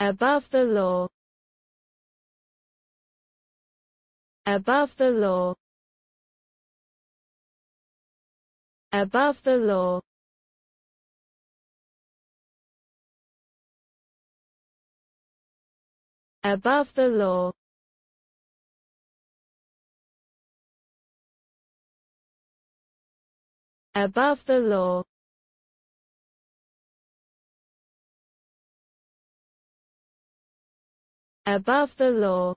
above the law. Above the law. Above the law. Above the law. Above the law above the law